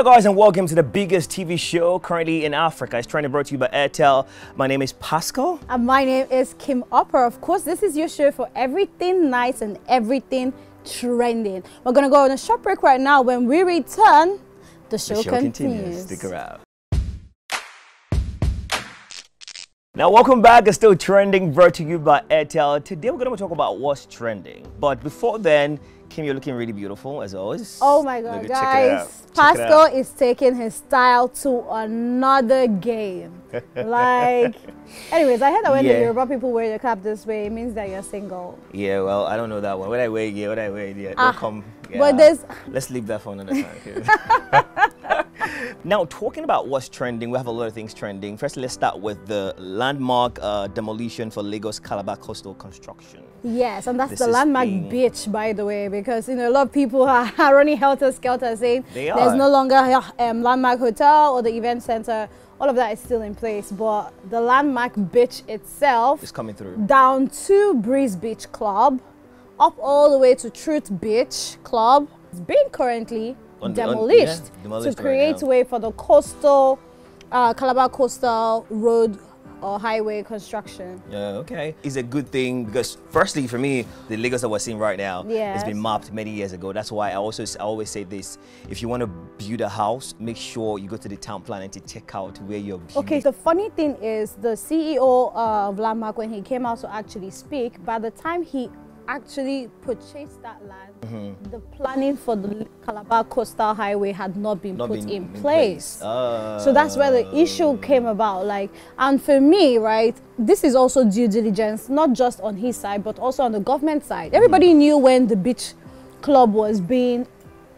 Hello guys and welcome to the biggest TV show currently in Africa. It's Trending brought to you by Airtel. My name is Pascal. And my name is Kim Upper. Of course, this is your show for everything nice and everything trending. We're going to go on a short break right now. When we return, the show, The show continues. continues. Stick around. Now, welcome back. It's still trending, brought to you by Airtel. Today, we're going to talk about what's trending. But before then, Kim, you're looking really beautiful as always. Oh my God, Look at- check it out. guys. Pascal is taking his style to another game. like, anyways, I heard that when Yeah. the Yoruba people wear the cap this way, it means that you're single. Yeah, well, I don't know that one. What I wear, yeah, what I wear, yeah. Ah, come. Yeah. but there's- Let's leave that for another time. now, talking about what's trending, we have a lot of things trending. First, let's start with the landmark uh, demolition for Lagos Calabar Coastal Construction. Yes, and that's This the landmark being- beach, by the way, because you know a lot of people are, are running helter skelter saying there's no longer um, landmark hotel or the event center. All of that is still in place, but the landmark beach itself, It's coming through. down to Breeze Beach Club, up all the way to Truth Beach Club, is being currently On the- on- demolished, yeah, demolished to create now. way for the coastal, uh, Calabar Coastal Road or Highway construction. Yeah, okay. It's a good thing because, firstly, for me, the Lagos that we're seeing right now Yes. has been mapped many years ago. That's why I also I always say this: if you want to build a house, make sure you go to the town planning to check out where you're building. Okay, the funny thing is the CEO of Landmark, when he came out to actually speak, by the time he actually purchased that land, Mm-hmm. the planning for the Calabar Coastal Highway had not been Not put been in, in place. place. so that's where the issue came about. Like, and for me, right, this is also due diligence, not just on his side, but also on the government side. Everybody Mm-hmm. knew when the beach club was being,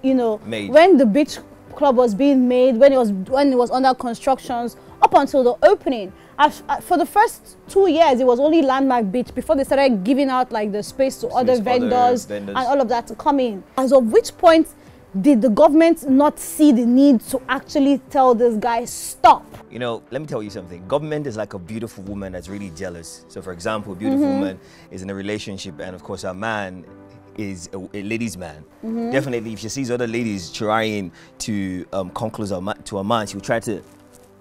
you know, Made. when the beach club was being made, when it was when it was under constructions, up until the opening. As, uh, for the first two years, it was only Landmark Beach before they started giving out like the space to other for other vendors, vendors. and all of that to come in. As of which point did the government not see the need to actually tell this guy stop? You know, let me tell you something. Government is like a beautiful woman that's really jealous. So, for example, a beautiful Mm-hmm. woman is in a relationship, and of course, a man is a, a ladies' man. Mm-hmm. Definitely, if she sees other ladies trying to um, come closer to a man, she will try to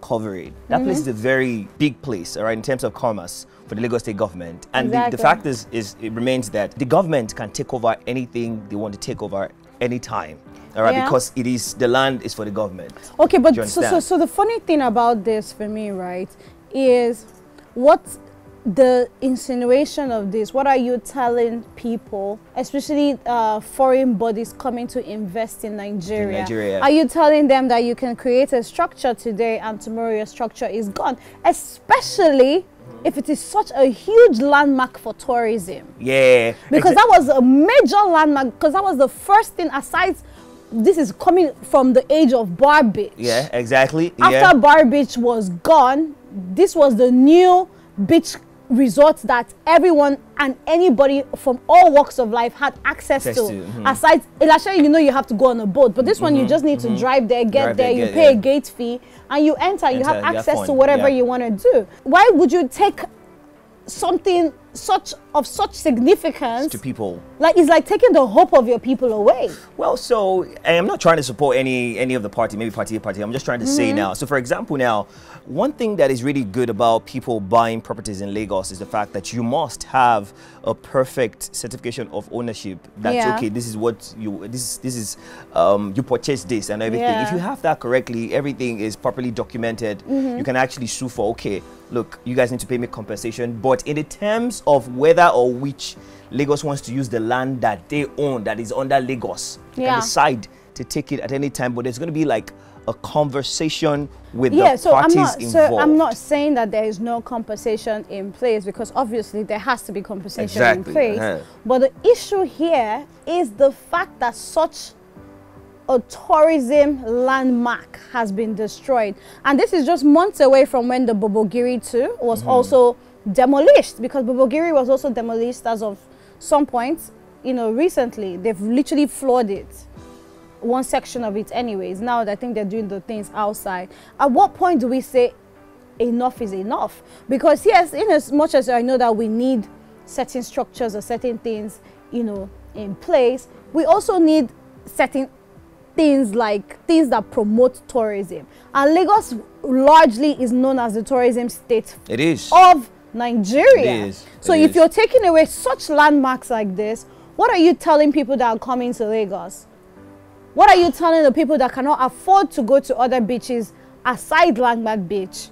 cover it. That Mm-hmm. place is a very big place, all right, in terms of commerce for the Lagos State government. And the, the fact is, is, it remains that the government can take over anything they want to take over anytime, all right, Yeah. because it is the land is for the government. Okay, but so, so so the funny thing about this for me, right, is what the insinuation of this. What are you telling people, especially uh, foreign bodies coming to invest in Nigeria? Nigeria. Are you telling them that you can create a structure today and tomorrow your structure is gone, especially if it is such a huge landmark for tourism? Yeah. because that was a major landmark because that was the first thing aside this is coming from the age of bar beach Yeah, exactly. after yeah. bar beach was gone this was the new beach resort that everyone and anybody from all walks of life had access Access to, to, mhm. aside Ilashe, you know you have to go on a boat but this one you just need to drive there get Mm-hmm, Drive there there, you get pay a gate fee and you enter, you Enter, have you have access to whatever yeah. you want to do. Why would you take something such of such significance to people. like it's like taking the hope of your people away. Well, so I'm not trying to support any any of the party, maybe party party. I'm just trying to Mm-hmm. say now. So, for example, now one thing that is really good about people buying properties in Lagos is the fact that you must have a perfect certification of ownership. That's Yeah. okay. This is what you this this is um, you purchased this and everything. If you have that correctly, everything is properly documented. Mm-hmm. You can actually sue for okay. Look, you guys need to pay me compensation, but in the terms of whether or which Lagos wants to use the land that they own that is under Lagos, you Yeah. can decide to take it at any time. But there's going to be like a conversation with Yeah, the so I'm not involved. so I'm not saying that there is no compensation in place because obviously there has to be compensation Exactly, in place. uh-huh. But the issue here is the fact that such a tourism landmark has been destroyed. And this is just months away from when the Bobogiri 2 was Mm-hmm. also demolished because Bobogiri was also demolished as of some point, you know, recently. They've literally floored it. One section of it anyways. Now that I think they're doing the things outside. At what point do we say enough is enough? Because yes, in as much as I know that we need certain structures or certain things, you know, in place, we also need certain things like things that promote tourism. And Lagos largely is known as the tourism state It is. of Nigeria. Is. So if is. you're taking away such landmarks like this, what are you telling people that are coming to Lagos? What are you telling the people that cannot afford to go to other beaches aside Landmark Beach?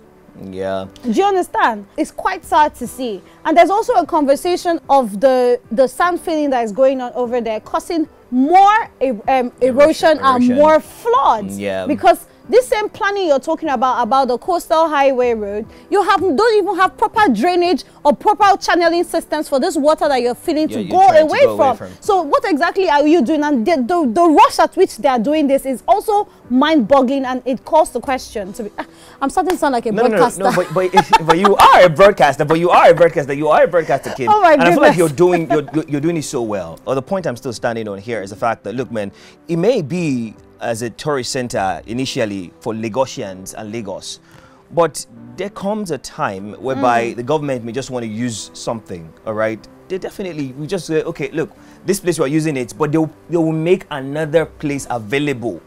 Yeah. Do you understand? It's quite sad to see. And there's also a conversation of the the sand filling that is going on over there causing more um, erosion, and more floods. Yeah. Because this same planning you're talking about about the coastal highway road, you have don't even have proper drainage or proper channeling systems for this water that you're feeling Yeah, to, you're go trying to away, go away from. So what exactly are you doing? And the, the, the rush at which they are doing this is also mind-boggling, and it calls the question. To be, ah, I'm starting to sound like a No, no, no, broadcaster. no, but, but, if- but you are a broadcaster, but you are a broadcaster, you are a broadcaster, Kim. Oh my and I feel like you're doing, you're, you're- you're doing it so well. Or the point I'm still standing on here is the fact that, look, man, it may be as a tourist center initially for Lagosians and Lagos, but there comes a time whereby Mm. the government may just want to use something, all right? They definitely, we just say, okay, look, this place we're using it, but they'll, they will make another place available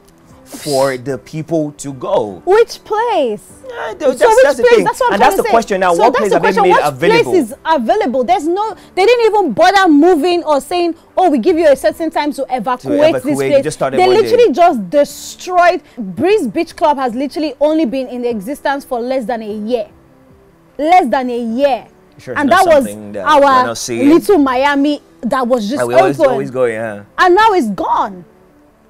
for the people to go. Which place? Yeah, so that's, which that's the place? thing. That's what I'm and trying that's to the say. question now. So what that's place the have they question. made What available? place is available? There's no. They didn't even bother moving or saying, "Oh, we give you a certain time to evacuate, this evacuate, you place." just they one day. literally just destroyed. Breeze Beach Club has literally only been in existence for less than a year. Less than a year. Sure, and that was that our little Miami that was just always, open always going, yeah. and now it's gone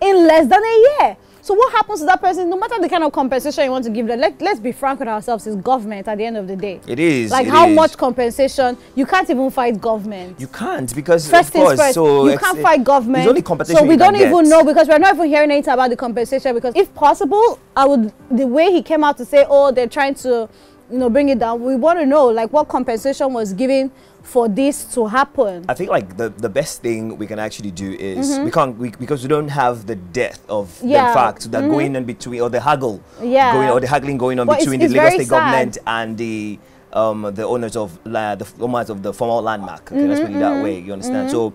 in less than a year. So what happens to that person? No matter the kind of compensation you want to give them, let, let's be frank with ourselves, it's government at the end of the day. It is. Like it how is. much compensation? You can't even fight government. You can't because First of course. first, so you can't fight government. It's only competition. So we don't even get. know because we're not even hearing anything about the compensation. Because if possible, I would the way he came out to say, oh, they're trying to, you know, bring it down. We want to know like what compensation was given for this to happen. I think like the, the best thing we can actually do is mm-hmm. we can't we, because we don't have the depth of. Yeah. the facts that mm-hmm. going on between or the haggle Yeah. going or the haggling going on But between it's the Lagos State government and the um, the owners of la, the owners of the former landmark. Okay, let's Mm-hmm, put it that way. You understand? So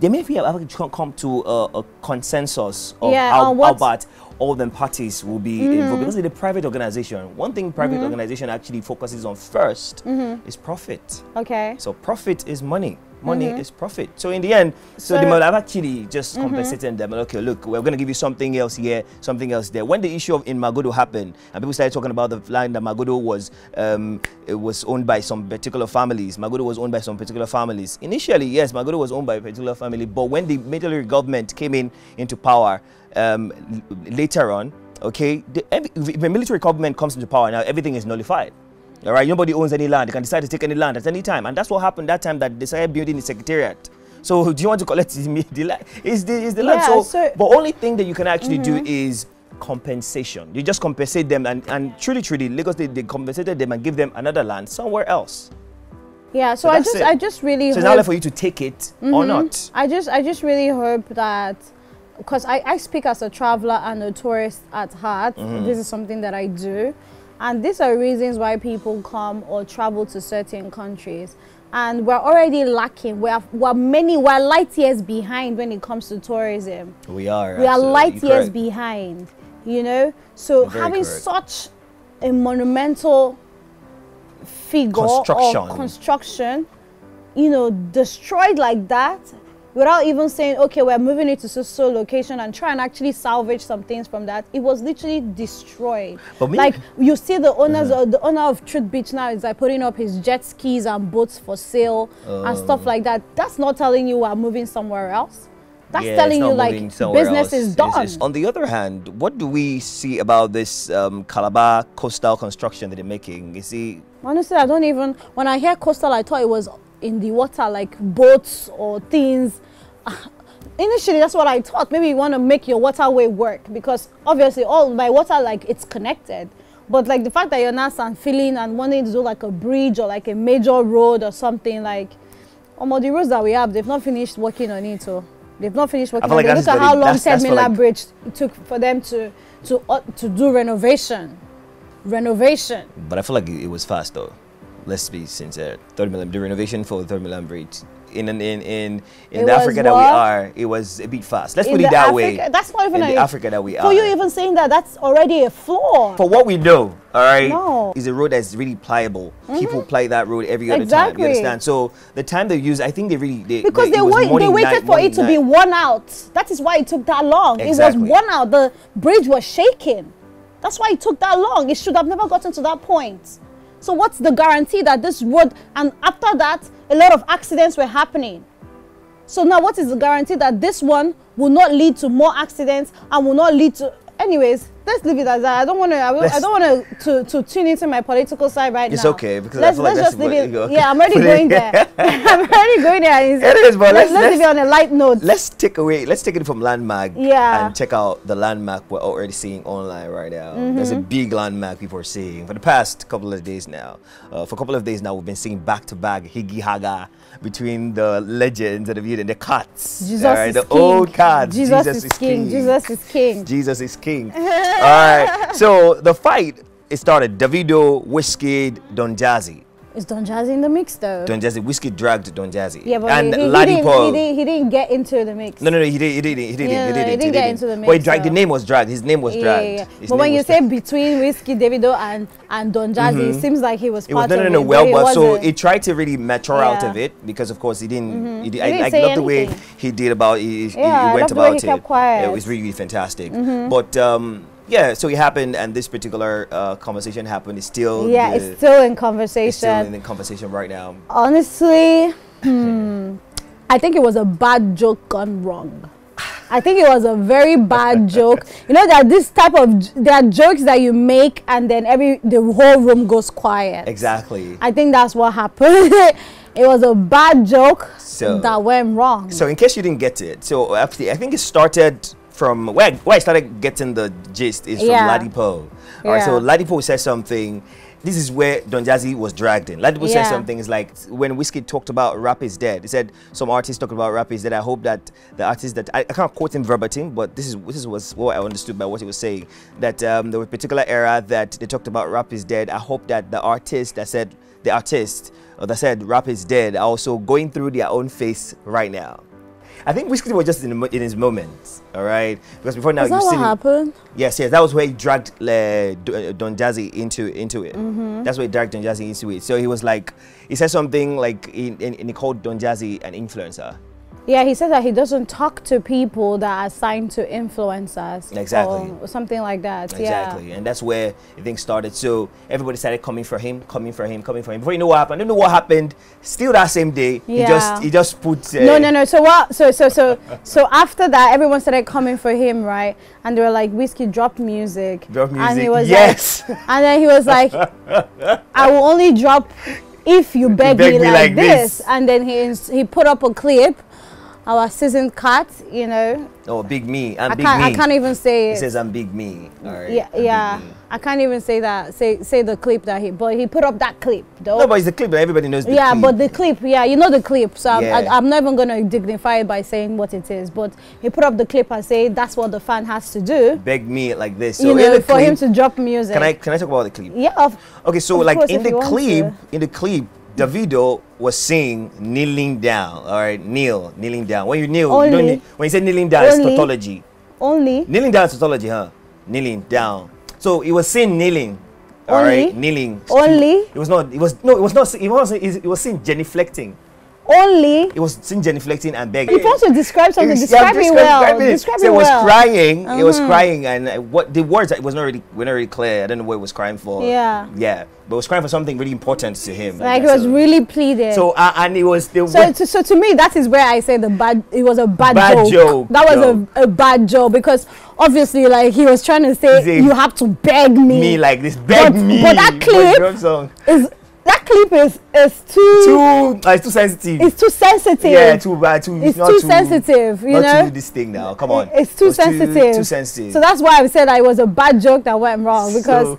they may be able to come to a, a consensus of Yeah, how, how about all them parties will be Mm-hmm. involved because it's a private organization. One thing private organization actually focuses on 1st Mm-hmm. is profit. Okay. So profit is money. Money is profit. So in the end, so, So- they might have actually just compensated them. Okay, look, we're going to give you something else here, something else there. When the issue of in Magodo happened, and people started talking about the line that Magodo was um, it was owned by some particular families. Magodo was owned by some particular families. Initially, yes, Magodo was owned by a particular family, but when the military government came in into power um, later on, okay, the, every, if the military government comes into power now, everything is nullified. All right, nobody owns any land. They can decide to take any land at any time, and that's what happened that time that they started building the secretariat. So, do you want to collect the, the land? Is the is the land? So, so- but only thing that you can actually do is compensation. You just compensate them, and and truly, truly, Lagos they, they compensated them and give them another land somewhere else. Yeah. So, So I just it. I just really So it's not for you to take it or not. I just I just really hope that because I, I speak as a traveler and a tourist at heart. Mm-hmm. This is something that I do. And these are reasons why people come or travel to certain countries. And we're already lacking. We're, we're many, we're light years behind when it comes to tourism. We are. We are light years correct. behind, you know? So having correct. such a monumental figure Construction. or construction, you know, destroyed like that without even saying, okay, we're moving it to so so location and try and actually salvage some things from that. It was literally destroyed. But me- like you see the owners of the owner of Truth Beach now is like putting up his jet skis and boats for sale and Oh. stuff like that. That's not telling you we're moving somewhere else. That's Yeah, telling you like business else. is It's- done. it's- on the other hand, what do we see about this um, Calabar coastal construction that they're making? Is see, Honestly, I don't even. When I hear coastal, I thought it was in the water, like boats or things. Initially, that's what I thought. Maybe you want to make your waterway work because obviously, all by water, like it's connected. But like the fact that you're now sand filling and wanting to do like a bridge or like a major road or something like, um, the roads that we have, they've not finished working on it. So they've not finished working on like it. Look at how long that's- that's like- Bridge took for them to to uh, to do renovation. Renovation. but I feel like it was fast though. Let's be sincere. Third Mainland, the renovation for the Third Mainland Bridge, in in in in, in It the Africa that we are, it was a bit fast. Let's In put it that Africa, way. That's not even in a, the Africa that we For are. you even saying that, that's already a flaw. for what we know, all right, No. Mm-hmm. is a road that's really pliable. People play that road every other time. You understand? So the time they use, I think they really they, because they, was wait, they waited night, for it to be worn out. That is why it took that long. Exactly. It was worn out. The bridge was shaking. That's why it took that long. It should have never gotten to that point. So what's the guarantee that this road and after that a lot of accidents were happening? So now what is the guarantee that this one will not lead to more accidents and will not lead to anyways let's leave it as that i don't want to I, will, I don't want to to tune into my political side right It's now It's okay, because let's, like let's that's just leave it go- yeah i'm already going there i'm already going there It is, but let's- let's, let's leave it on a light note Let's take away. Let's take it from landmark. Yeah. And check out the landmark we're already seeing online right now. There's Mm-hmm. a big landmark people are seeing for the past couple of days now. Uh, for a couple of days now, we've been seeing back to back higgy haga between the legends and the beauty and the cats. jesus right, is the king. old cats. jesus, is, king. jesus is king Jesus is king. All right. So the fight it started. Davido, Wizkid, Don Jazzy. is don jazzy in the mix though Don Jazzy, Wizkid dragged Don Jazzy. yeah but and he, he, he, didn't, he, didn't, he didn't get into the mix No, no, no, he didn't. He didn't. He didn't. Yeah, he no, didn't. he didn't get into the mix. But he dragged. The name was dragged. His name was yeah, dragged. yeah, yeah. His But when you say dragged. between Wizkid, Davido, and and Don Jazzy, it seems like he was it was part no, no, of no, it. well, but so he tried to really mature out of it because, of course, he didn't. He did, He I, didn't I say love the way he did about. He, he- Yeah, I he went love the way about he it. Mm-hmm. It was really, really fantastic. But um, yeah, so it happened, and this particular uh, conversation happened. It's still yeah, the- it's still in conversation. it's still in conversation right now. Honestly, hmm, I think it was a bad joke gone wrong. I think it was a very bad joke. You know that this type of there are jokes that you make and then every the whole room goes quiet. Exactly. I think that's what happened. it was a bad joke So- that went wrong. So in case you didn't get it, so actually I think it started from where I, where I started getting the gist is from Yeah. Ladipo. All right, so. Ladipo said something. This is where Don Jazzy was dragged in. Ladipo said Yeah. something. It's like when Wizkid talked about rap is dead. He said some artists talked about rap is dead. I hope that the artists that I, I can't quote him verbatim, but this is this was what I understood by what he was saying. That um, there was a particular era that they talked about rap is dead. I hope that the artist that said the artist that said rap is dead are also going through their own phase right now. I think Wizkid was just in, in his moment, all right? Because before now Is that you've what seen him- happened? Yes, yes, that was where he dragged uh, uh, Don Jazzy into into it. Mm-hmm. That's where he dragged Don Jazzy into it. So he was like, he said something like, in, he called Don Jazzy an influencer. Yeah, he said that he doesn't talk to people that are assigned to influencers. Exactly. Or something like that. Exactly, and that's where things started. So everybody started coming for him, coming for him, coming for him. Before you know what happened, I don't know what happened. Still that same day, he just he just put. Uh, No, no, no. So what? So, so, so, so after that, everyone started coming for him, right? And they were like, "Wizkid drop music." Drop And music. he was yes. like, and then he was like, "I will only drop if you beg, beg me, me like, like this. this. And then he he put up a clip, our seasoned cat, you know. oh, big me. I'm I big can't, me. I can't even say He it. says I'm big me. All right. yeah, I'm yeah. I can't even say that. Say say the clip that he, but he put up that clip though. No, but it's the clip that everybody knows. The yeah, clip. but the clip, yeah, you know the clip. So I'm, Yeah. I, I'm not even gonna dignify it by saying what it is. But he put up the clip and say that's what the fan has to do. beg me like this. So you know, for him to drop music. Can I can I talk about the clip? Yeah, of, Okay, so Of like in the clip, in the clip, Davido was saying kneeling down. All right, kneel, kneeling down. When you kneel, you don't Only. kneel. when you say kneeling down, it's Only. tautology. only Kneeling down is tautology, huh? Kneeling down. So it was saying kneeling. All right, Only. kneeling. Only. It was not. It was no. It was not. It was. It was saying genuflecting. Only. It was saying genuflecting and begging. If you want to describe something, describe yeah, it describe- well. describe it. Describe So it it was well. crying. It was Mhm. crying, and uh, what the words it was not really were not really clear. I don't know what it was crying for. Yeah. yeah, but it was crying for something really important to him. Like it was so- really pleading. So uh, and it was the So, to, so to me, that is where I say the bad. It was a bad, Bad joke. joke, That was joke. a, a bad joke because obviously, like he was trying to say, Say, you have to beg me. me like this. Beg But- me. but that clip- is that clip is is too, Too, uh, it's too sensitive. it's too sensitive. yeah, too bad. Too. it's not too, sensitive. You not know. too this thing now. Come on. It's too It sensitive. Too, sensitive. So that's why I said it was a bad joke that went wrong because So,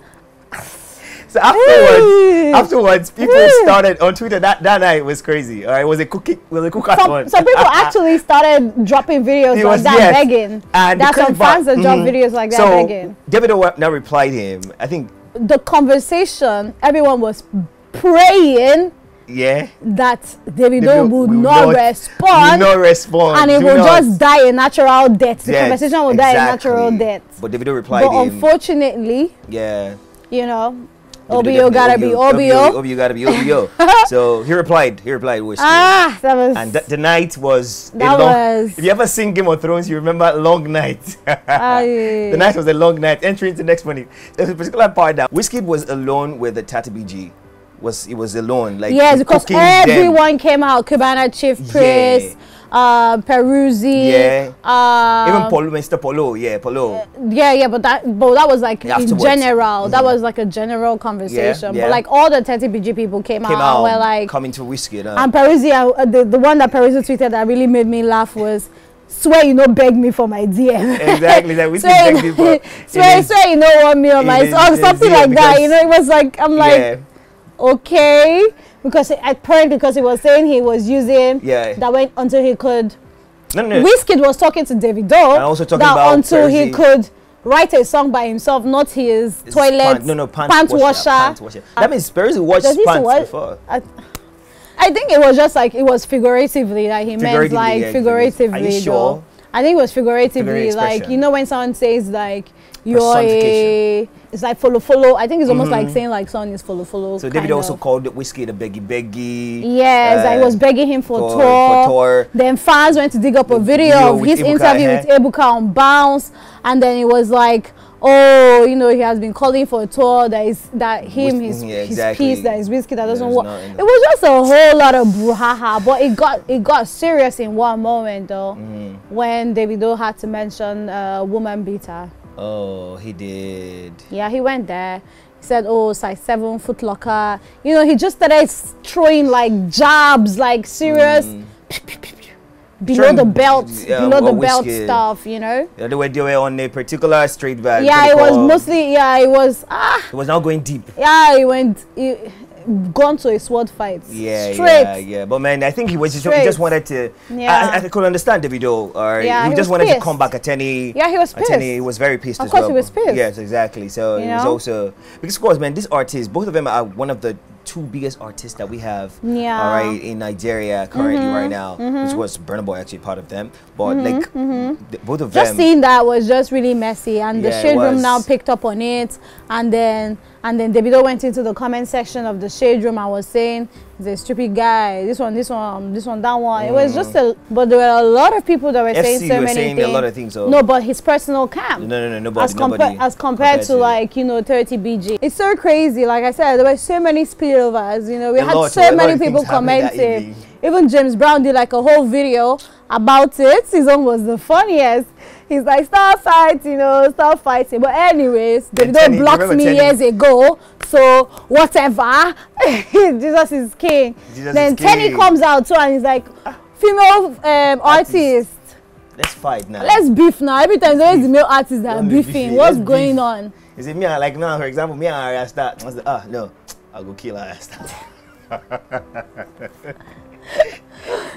so afterwards, afterwards, people started on Twitter. That that night was crazy. All right, it was a cookie, was a cookathon. some, some people actually started dropping videos It like was- that yes. begging. And There some fans that drop mhm. videos like that so, begging. Davido now replied him. I think The conversation, everyone was praying Yeah. that Davido would will not, not- respond, will not respond. and it will not. just die a natural death. The Death, conversation will die a natural death. But Davido replied But him. unfortunately, Yeah. you know, OBO gotta be OBO. OBO gotta be OBO. so he replied. He replied with. Ah, that was. And th- the night was a long. was- If you ever seen Game of Thrones, you remember long night. The night was a long night. Entering into the next morning, there's a particular part that Wizkid was alone with the 30BG. Was it was alone like yes, because cooking them. everyone came out. Cubana Chief Priest, uh, Peruzzi, Yeah. uh, Even Polo, Mr. Polo, yeah, Polo. Yeah, yeah, but that, but that was like in Afterwards. general. That Mhm. was like a general conversation. yeah. But like all the 30BG people came, Came out, out, and were like, coming to Wizkid. Uh, and Peruzzi, uh, the the one that Peruzzi tweeted that really made me laugh was, "Swear you know beg me for my DM." exactly, that Wizkid swear, swear, swear you know want me on my his something like that. You know, it was like I'm like, yeah, okay, because at point because he was saying he was using yeah. that went until he could. No, no, Wizkid was talking to Davido And also talking that about until he could write a song by himself, not his It's toilet pant- no, no, pants, pant washer. washer. Pants washer. That means Peruzzi watched pants what? before. I, I think it was just like it was figuratively that he meant like yeah, figuratively. Are you though. sure? I think it was figuratively Figurative like you know when someone says like you're a. it's like follow follow. I think it's almost like Mhm. saying like someone is follow follow. So David also of. called the Wizkid the beggy beggy. Yes, I uh, was begging him for, for, tour. for tour. Then fans went to dig up a video video of his Ebuka, interview eh? with Ebuka on Bounce, and then it was like, oh, you know, he has been calling for a tour. That is that him, his yeah, his exactly. piece, that is Wizkid that doesn't work. It was just a whole lot of brouhaha, but it got it got serious in one moment though, Mhm. when Davido had to mention uh, woman beater. Oh, he did. Yeah, he went there. He said, "Oh, size seven, Foot Locker." You know, he just started throwing like jabs, like serious Mm. below the belt, yeah, below the belt Wizkid? stuff. You know. Yeah, they were, they were on a particular straight vibe. yeah, it was mostly. Yeah, it was. Ah, It was now going deep. yeah, it went. It, gone to a sword fight. Yeah, Straight. yeah, yeah. But man, I think he was just, he just wanted to. Yeah. I, I could understand Davido. Or Yeah, he, he just wanted to come back at any. Yeah, he was At any, he was very pissed Of as course well. he was pissed. Yes, exactly. So You it was also because of course, man, these artists, both of them are one of the two biggest artists that we have. Yeah. All right, in Nigeria currently Mhm, right now, which mhm. was Burna Boy actually part of them, but Mhm, like mhm. th- both of Just them. Just seeing that was just really messy, and the Yeah, it shade room now picked up on it, and then and then Davido went into the comment section of the shade room and was saying, "He's a stupid guy. This one, this one, this one, that one." It was Mm. just a, but there were a lot of people that were saying so were many saying things. a lot of things. So no, but his personal camp. no, no, no, nobody, as, nobody. as compared to like you know 30 BG, it's so crazy. Like I said, there were so many spillovers. You know, we A had lot, so many people commenting. Even James Brown did like a whole video about it. His own was the funniest. He's like, stop fighting, you know, stop fighting. But anyways, they Teni- blocked me years ago. So whatever. Jesus is king. Jesus then is Teni king. comes out too and he's like, female um, artist. Let's fight now. Let's beef now. Every time there's always the male artists that are beefing. What's Let's going beef. on? Is it me? and- Like now, for example, me and Ayra Starr. I was like, ah, no, I'll go kill Ayra Starr.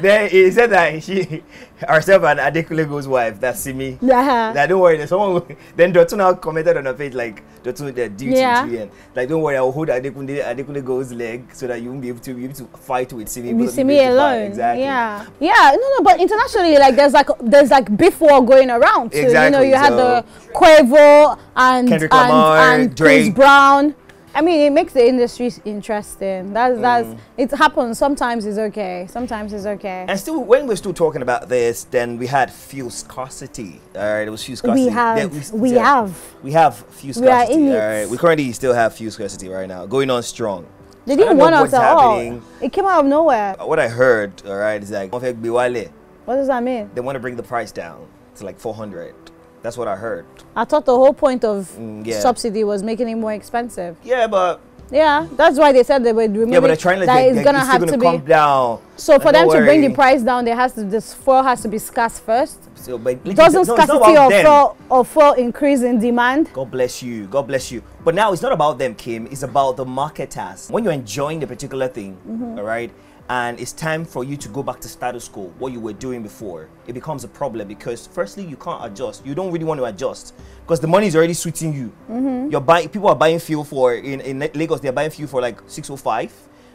then he said that she, herself and Adekunle Gold's wife, that's Simi. Yeah. That don't worry, there's someone. Then Dotun now commented on her page like Dotun the duty Yeah. to end. Like don't worry, I'll hold Adekunle Adekunle Gold's leg so that you won't be able to be able to fight with Simi. We both of see you me be able alone. Exactly. Yeah. Yeah. No, no. But internationally, like there's like there's like beef war going around too. You know, Exactly, you had the Quavo and Kendrick and, Lamar, and Chris Drake. Brown. I mean, it makes the industry interesting. That's that's Mm. it happens. Sometimes it's okay. Sometimes it's okay. And still, when we're still talking about this, then we had fuel scarcity. All right, it was fuel scarcity. We have. Yeah, we yeah. have. We have fuel We are scarcity. in all it. right, we currently still have fuel scarcity right now, going on strong. They didn't want us at all. It came out of nowhere. What I heard, all right, is like What does that mean? they want to bring the price down to like 400. That's what I heard. I thought the whole point of Mm, yeah. subsidy was making it more expensive. Yeah, but Yeah, that's why they said they would remove yeah, but they're trying to that like, it's gonna have still to gonna be come down. So for them don't to bring the price down, there has to this fuel has to be scarce first. So, but Doesn't no, scarcity of them. fuel of fuel increase in demand? God bless you. God bless you. But now it's not about them, Kim. It's about the marketers. When you're enjoying the particular thing, Mm-hmm. all right, and it's time for you to go back to status quo, what you were doing before, it becomes a problem because firstly you can't adjust. You don't really want to adjust because the money is already suiting you. Mm-hmm. You're buying. People are buying fuel for in in Lagos. They're buying fuel for like 605.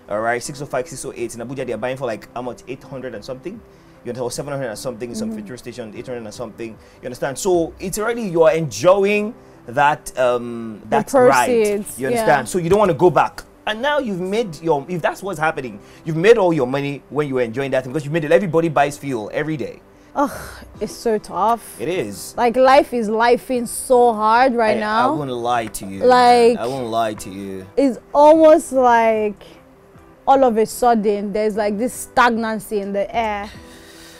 All right, 605, 608 in Abuja, they're buying for like how much? 800 and something. You understand? Or 700 and something in some Mm-hmm. petrol station, 800 and something. You understand? So it's already you are enjoying that um that ride. You yeah. understand? So you don't want to go back. And now you've made your if that's what's happening, you've made all your money when you were enjoying that thing because you made it. Everybody buys fuel every day. Oh, it's so tough. It is. Like life is lifing so hard right I, I now. wouldn't lie to you. Like- I won't lie to you. it's almost like all of a sudden there's like this stagnancy in the air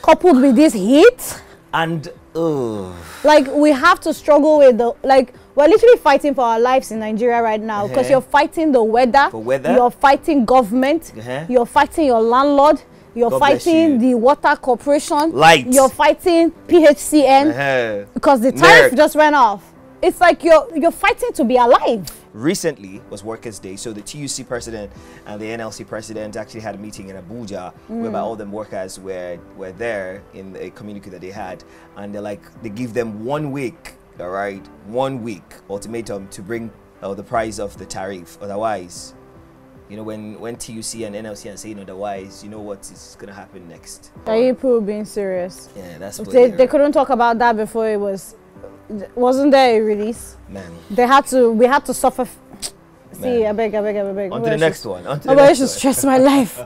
coupled with this heat And ugh. like we have to struggle with the like we're literally fighting for our lives in nigeria right now because Uh-huh. you're fighting the weather weather? you're fighting government Uh-huh. you're fighting your landlord you're God fighting you. the water corporation Light. you're fighting phcn Uh-huh. because the tariff Nerc. just went off it's like you're you're fighting to be alive recently was Workers' Day, so the TUC president and the NLC president actually had a meeting in Abuja, whereby all the workers were were there in a communique that they had, and they're like they give them one week, all right, one week ultimatum to bring uh, the price of the tariff, otherwise. You know, when, when TUC and NLC are saying otherwise, you know what is going to happen next. are you people being serious Yeah, that's what they, they're- couldn't talk about that before it was wasn't there a release Man. they had to we had to suffer f- see i beg i beg i beg On to the next one. On to the Nobody next should stress my life.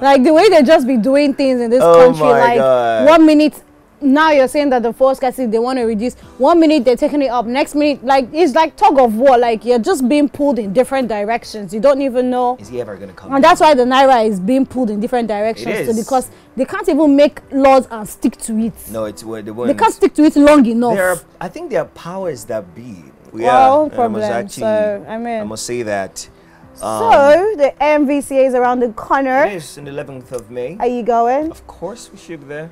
Like the way they just be doing things in this Oh country, my like God. one minute now you're saying that the fuel scarcity they want to reduce. One minute they're taking it up, next minute like it's like tug of war. Like you're just being pulled in different directions. You don't even know. Is he ever going to come? And that's why the naira is being pulled in different directions is. because they can't even make laws and stick to it. No, it's where the They can't stick to it long enough. There are, I think there are powers that be. well, and I problem. must actually, so I I must say that. Um, so the MVCA is around the corner. is on the 11th of May. Are you going? Of course, we should be there.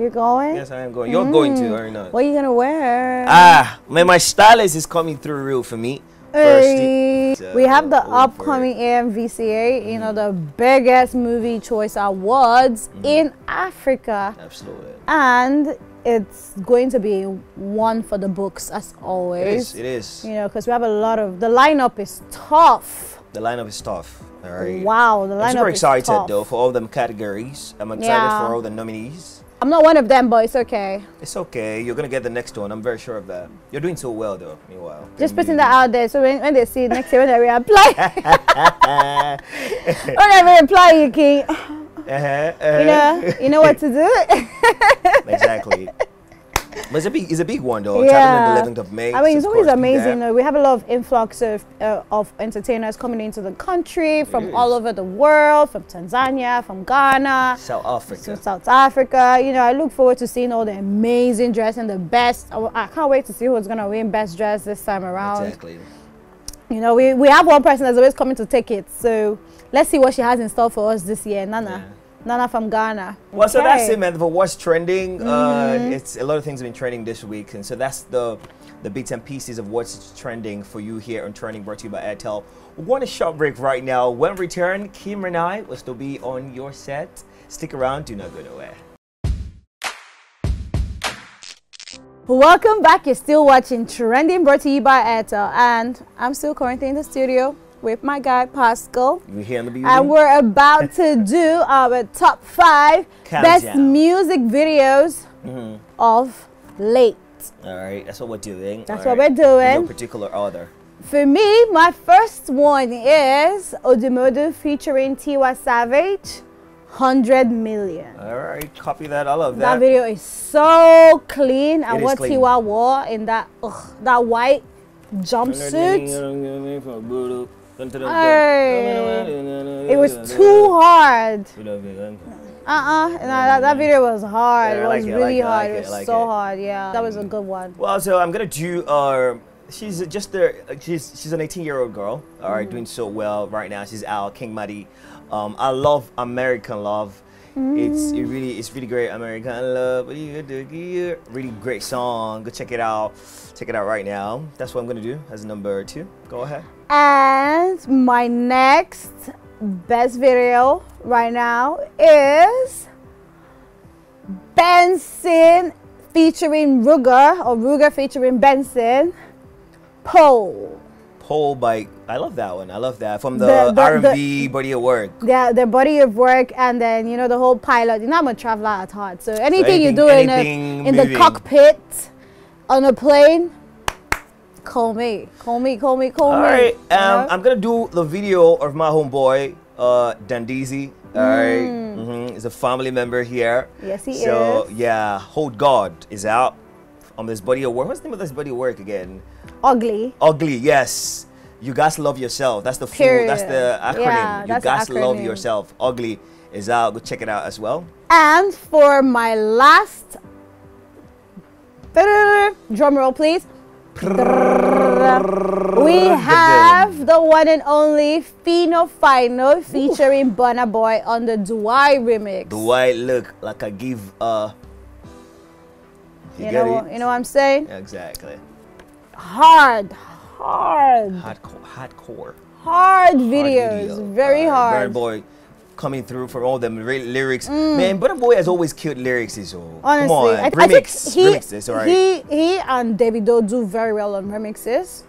You're going? Yes, I am going. You're going to, or not? What are you gonna wear? Ah, man, my stylist is coming through real for me. Hey, First, uh, we have the upcoming AMVCA, you know, the biggest movie choice awards Mm-hmm. in Africa. Absolutely. And it's going to be one for the books as always. is. It is. You know, because we have a lot of the lineup is tough. The lineup is tough. All right. Wow, the lineup I'm super excited tough. though for all them categories. I'm excited Yeah. for all the nominees. I'm not one of them, but it's okay. It's okay. You're gonna get the next one. I'm very sure of that. You're doing so well though. Meanwhile. Just putting you- that out there. So when, when they see it next year, when they reapply, uh-huh, when they reapply, you can, uh-huh. you know, you know what to do. exactly. But it's a big, it's a big one though. Yeah. On the 11th of May. I mean, it's always amazing. uh, We have a lot of influx of, uh, of entertainers coming into the country from all over the world, from Tanzania, from Ghana, South Africa. South Africa. You know, I look forward to seeing all the amazing dress and the best. I, I can't wait to see who's gonna win best dress this time around. Exactly. You know, we, we have one person that's always coming to take it. So let's see what she has in store for us this year. Nana. Yeah. Nana from Ghana. Well, so that's Okay. it, man. For what's trending, uh, Mm-hmm. it's a lot of things have been trending this week, and so that's the the bits and pieces of what's trending for you here on Trending, brought to you by Airtel. We're going to short break right now. When we return, Kim and I will still be on your set. Stick around. Do not go nowhere. Welcome back. You're still watching Trending brought to you by Airtel. And I'm still currently in the studio with my guy Pascal. You here in the building? And we're about to do our top five best music videos Mhm. of late. All right, that's what we're doing. That's All what right. we're doing. In no particular order. For me, my first one is Odimodo featuring Tiwa Savage, 100 million. All right, copy that. I love That that. video is so clean, and what clean. Tiwa wore in that ugh, that white jumpsuit, it was too hard. Uh-uh, no, that, that video was hard. Yeah, it was it, I really it, I hard. like It it, was like so it. hard. Yeah, that was a good one. Well, so I'm gonna do. Uh, she's just a she's she's an 18 year old girl. All right, doing so well right now. She's out, Qing Madi. Um, I love American Love. It's it mm. really it's really great American Love. What do you do? here? Really great song. Go check it out. Check it out right now. That's what I'm gonna do as number two. Go ahead. And my next best video right now is BNXN featuring Ruger or Ruger featuring BNXN. Pole. Whole by I love that one. I love that from the, The- the- R&B body of work. Yeah, the body of work and then you know the whole pilot. You know I'm a traveler at heart, so anything, you anything- do in anything a, in the cockpit on a plane, call me, call me, call me, call All me. right, you um? I'm gonna do the video of my homeboy, uh, Dandeezy. All right, mm-hmm. he's a family member here. Mm. Yes, he so, is. So, yeah, Hold God is out on this body of work. What's the name of this body of work again? Ugly. Ugly, yes. You guys love yourself. That's the full, that's the acronym. Yeah, you guys love yourself. Ugly is out. Go check it out as well. And for my last drum roll, please. We have the one and only Fino Fino featuring Burna Boy on the Duai remix. I look like I give uh You, you get know, it? you know what I'm saying? Exactly. Hard, hard, Hardcore hardcore. hard hard videos. video. Very Uh, hard. Burna Boy coming through for all them lyrics. Man, Burna Boy has always killed lyrics. So Mm. Honestly, come on, I, I remix, think he, remixes, all right. he, he and Davido do very well on remixes.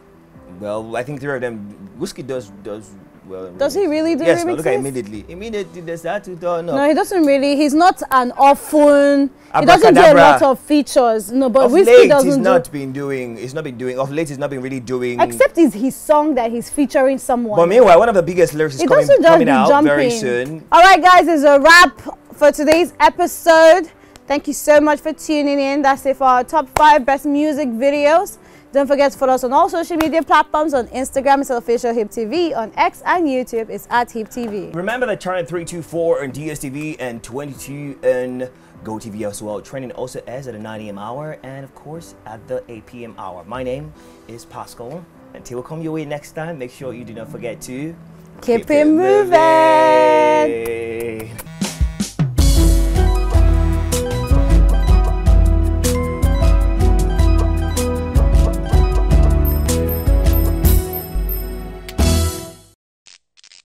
well, I think three of them. Wizkid does does well. Does he really do yes, look at immediately. Immediately, there's that to do. No, No, he doesn't really. He's not an often. He doesn't do a lot of features. No, but of Wizkid late, doesn't he's do. not been doing. He's not been doing. Of late, he's not been really doing. Except it's his song that he's featuring someone. But meanwhile, one of the biggest lyrics is it coming, coming out jumping. very soon. All right, guys, it's a wrap for today's episode. Thank you so much for tuning in. That's it for our top five best music videos. Don't forget to follow us on all social media platforms. On Instagram, it's official Hip TV. On X and YouTube, it's at Hip TV. Remember that channel 324 on DSTV and 22 on GoTV as well. Trending also airs at the 9 a.m. hour and, of course, at the 8 p.m. hour. My name is Pascal. Until we come your way next time, make sure you do not forget to Keep it moving.